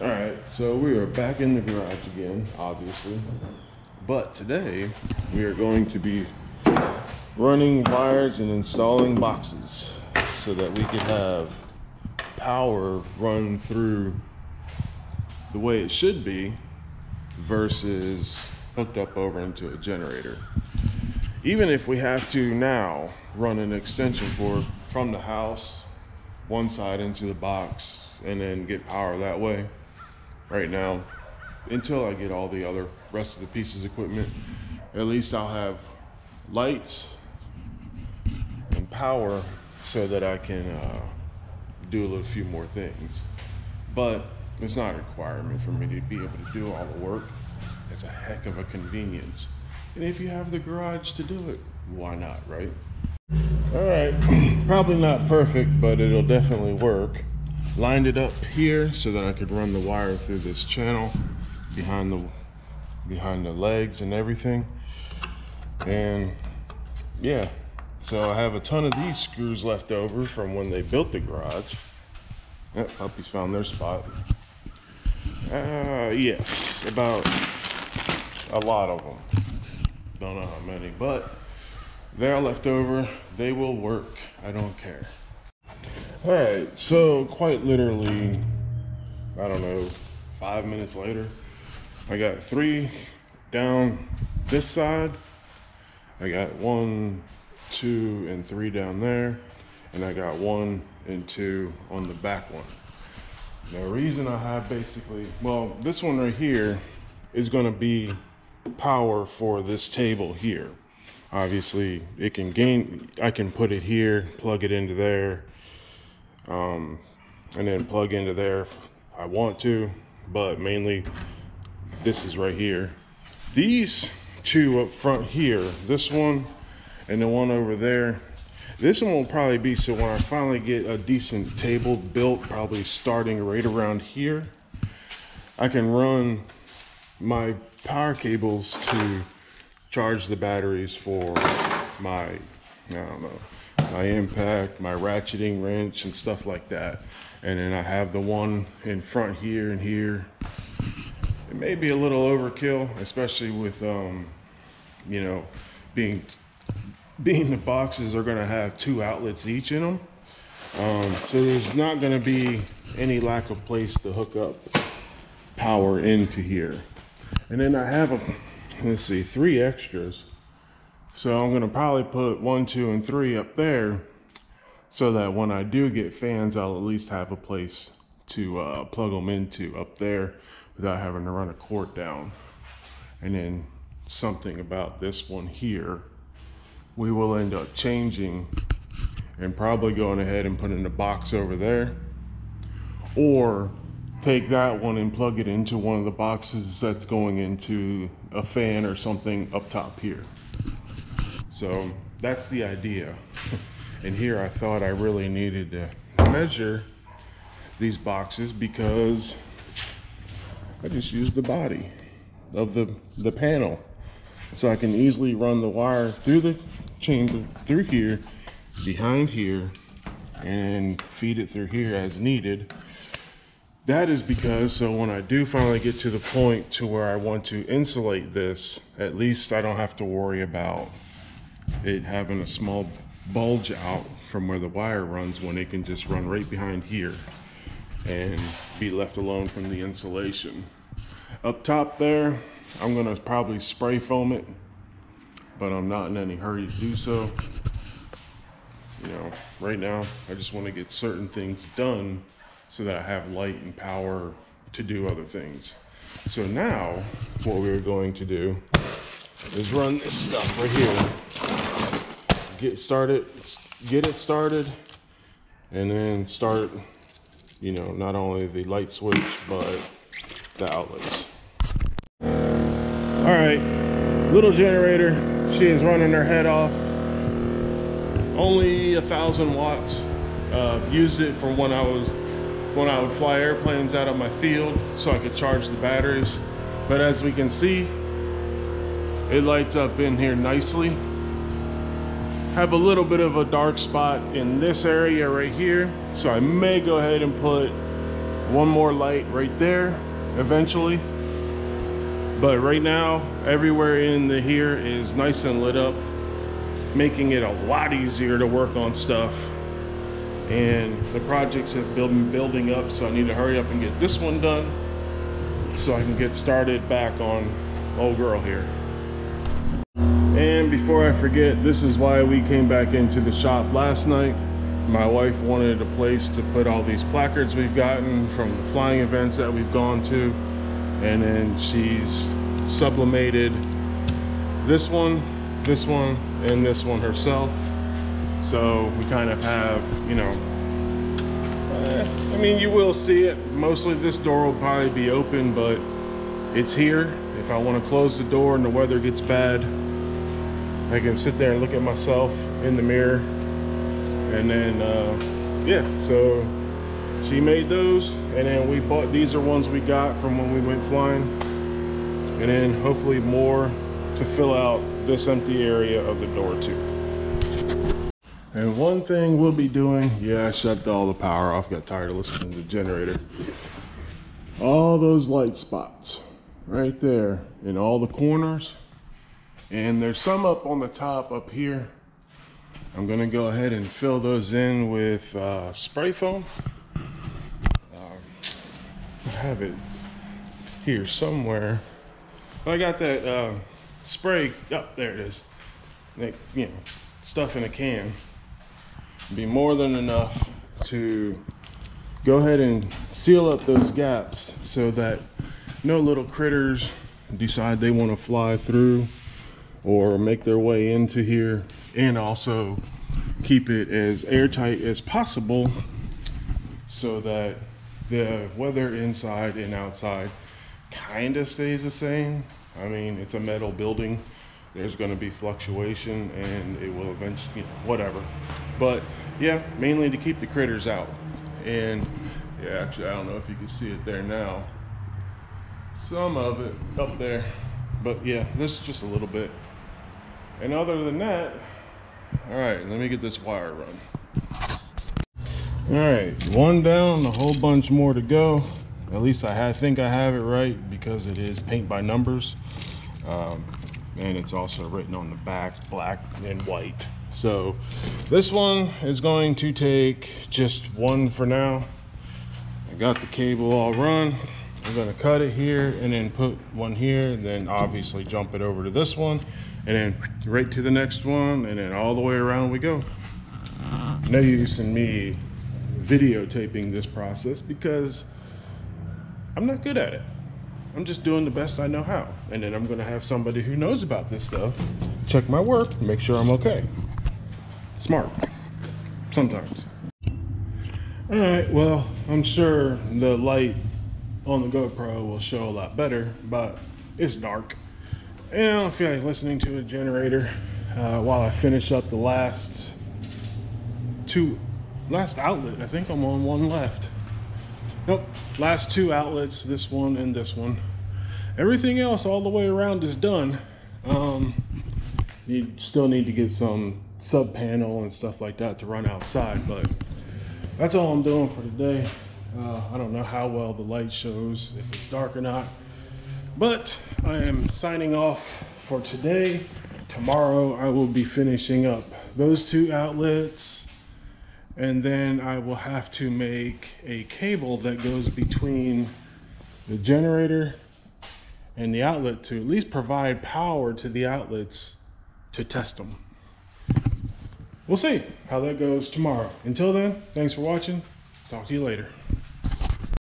All right, so we are back in the garage again, obviously. But today we are going to be running wires and installing boxes so that we can have power run through the way it should be versus hooked up over into a generator. Even if we have to now run an extension cord from the house, one side into the box, and then get power that way, right now, until I get all the other rest of the pieces of equipment, at least I'll have lights and power so that I can uh, do a little few more things. But it's not a requirement for me to be able to do all the work. It's a heck of a convenience. And if you have the garage to do it, why not, right? All right, probably not perfect, but it'll definitely work. Lined it up here so that I could run the wire through this channel behind the behind the legs and everything. And yeah, so I have a ton of these screws left over from when they built the garage. Yep, puppies found their spot. Uh, yes, about a lot of them. Don't know how many, but they're left over. They will work. I don't care. All right, so quite literally, I don't know, five minutes later, I got three down this side. I got one, two, and three down there. And I got one and two on the back one. The reason I have basically, well, this one right here is gonna be power for this table here. Obviously, it can gain, I can put it here, plug it into there, um, and then plug into there if I want to, but mainly this is right here. These two up front here, this one and the one over there, this one will probably be so when I finally get a decent table built, probably starting right around here, I can run my power cables to charge the batteries for my, I don't know, my impact, my ratcheting wrench and stuff like that. And then I have the one in front here and here. It may be a little overkill, especially with, um, you know, being being the boxes are gonna have two outlets each in them. Um, so there's not gonna be any lack of place to hook up power into here. And then I have a, let's see, three extras. So I'm gonna probably put one, two, and three up there so that when I do get fans, I'll at least have a place to uh, plug them into up there without having to run a cord down. And then something about this one here we will end up changing and probably going ahead and putting a box over there or take that one and plug it into one of the boxes that's going into a fan or something up top here. So that's the idea. and here I thought I really needed to measure these boxes because I just used the body of the, the panel. So I can easily run the wire through the chamber, through here, behind here, and feed it through here as needed. That is because so when I do finally get to the point to where I want to insulate this, at least I don't have to worry about it having a small bulge out from where the wire runs when it can just run right behind here and be left alone from the insulation. Up top there, I'm gonna probably spray foam it, but I'm not in any hurry to do so. You know, right now, I just wanna get certain things done so that I have light and power to do other things. So now, what we're going to do is run this stuff right here. Get started, get it started, and then start, you know, not only the light switch, but the outlets. All right, little generator. She is running her head off. Only a thousand watts. Uh, used it for when I was when I would fly airplanes out of my field so I could charge the batteries. But as we can see, it lights up in here nicely. Have a little bit of a dark spot in this area right here. So I may go ahead and put one more light right there eventually. But right now, everywhere in the here is nice and lit up, making it a lot easier to work on stuff. And the projects have been building up, so I need to hurry up and get this one done so I can get started back on old girl here. And before I forget, this is why we came back into the shop last night. My wife wanted a place to put all these placards we've gotten from the flying events that we've gone to. And then she's sublimated this one, this one, and this one herself. So we kind of have, you know, eh, I mean, you will see it. Mostly this door will probably be open, but it's here. If I want to close the door and the weather gets bad, I can sit there and look at myself in the mirror. And then, uh, yeah, so she made those. And then we bought, these are ones we got from when we went flying. And then hopefully more to fill out this empty area of the door too. And one thing we'll be doing, yeah, I shut all the power off, got tired of listening to the generator. All those light spots right there in all the corners and there's some up on the top up here. I'm gonna go ahead and fill those in with uh, spray foam. Um, I have it here somewhere. I got that uh, spray, oh, there it is. Like, you know, stuff in a can. Be more than enough to go ahead and seal up those gaps so that no little critters decide they want to fly through or make their way into here and also keep it as airtight as possible so that the weather inside and outside kind of stays the same. I mean, it's a metal building. There's going to be fluctuation and it will eventually, you know, whatever. But yeah, mainly to keep the critters out. And yeah, actually, I don't know if you can see it there now. Some of it up there. But yeah, this is just a little bit. And other than that, all right, let me get this wire run. All right, one down, a whole bunch more to go. At least I think I have it right because it is paint by numbers. Um, and it's also written on the back, black and white. So this one is going to take just one for now. I got the cable all run. I'm gonna cut it here and then put one here, and then obviously jump it over to this one and then right to the next one and then all the way around we go. No use in me videotaping this process because I'm not good at it. I'm just doing the best I know how and then I'm gonna have somebody who knows about this stuff check my work make sure I'm okay. Smart. Sometimes. All right well I'm sure the light on the GoPro will show a lot better but it's dark and I don't feel like listening to a generator uh, while I finish up the last two, last outlet. I think I'm on one left. Nope, last two outlets, this one and this one. Everything else all the way around is done. Um, you still need to get some sub panel and stuff like that to run outside, but that's all I'm doing for today. Uh, I don't know how well the light shows, if it's dark or not. But I am signing off for today. Tomorrow I will be finishing up those two outlets and then I will have to make a cable that goes between the generator and the outlet to at least provide power to the outlets to test them. We'll see how that goes tomorrow. Until then, thanks for watching. Talk to you later.